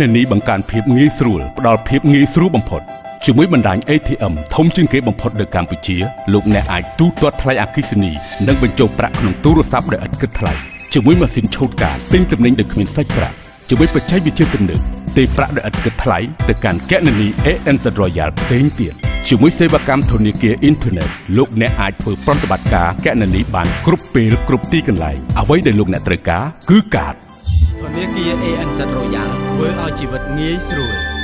ណនីបង្កើនភាពងាយស្រួលផ្ដល់ភាពងាយស្រួលបំផុតជាមួយបណ្ដាញ ATM ធំជាងគេបំផុតនៅកម្ពុជាលោកអ្នកអាចទូទាត់ថ្លៃអគ្គិសនីនិងបញ្ចូលប្រាក់ក្នុងទូរស័ព្ទដោយឥតគិតថ្លៃជាមួយម៉ាស៊ីនឆូតកាតទិញទំនិញដោយគ្មានសាច់ប្រាក់ជាមួយបច្ចេកវិទ្យាទំនើបទេប្រាក់ដោយឥតគិតថ្លៃទៅកាន់គណនី ANZ Royal ផ្សេងទៀតជាមួយសេវាកម្មធនាគារអ៊ីនធឺណិតលោកអ្នកអាចធ្វើប្រតិបត្តិការគណនីបានគ្រប់ពេលគ្រប់ទីកន្លែងអ្វីដែលលោកអ្នកត្រូវការគឺកាត ធនាគារ ANZ Royal ធ្វើឲ្យជីវិតងាយស្រួល